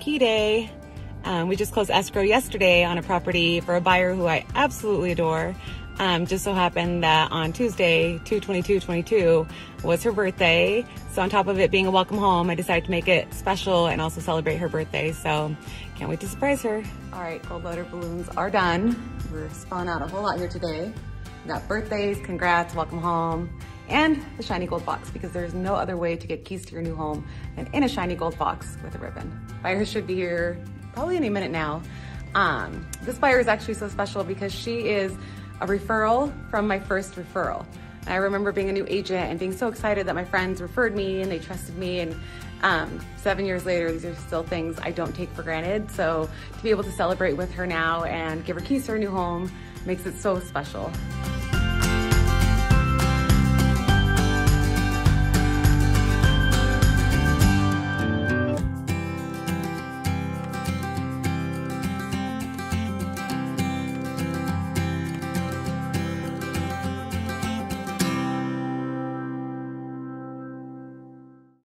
key day. Um, we just closed escrow yesterday on a property for a buyer who I absolutely adore. Um, just so happened that on Tuesday, 22222 was her birthday. So on top of it being a welcome home, I decided to make it special and also celebrate her birthday. So can't wait to surprise her. All right, gold letter balloons are done. We're spun out a whole lot here today. We got birthdays, congrats, welcome home, and the shiny gold box because there's no other way to get keys to your new home than in a shiny gold box with a ribbon. Buyers should be here probably any minute now. Um, this buyer is actually so special because she is a referral from my first referral. I remember being a new agent and being so excited that my friends referred me and they trusted me. And um, seven years later, these are still things I don't take for granted. So to be able to celebrate with her now and give her keys to her new home makes it so special.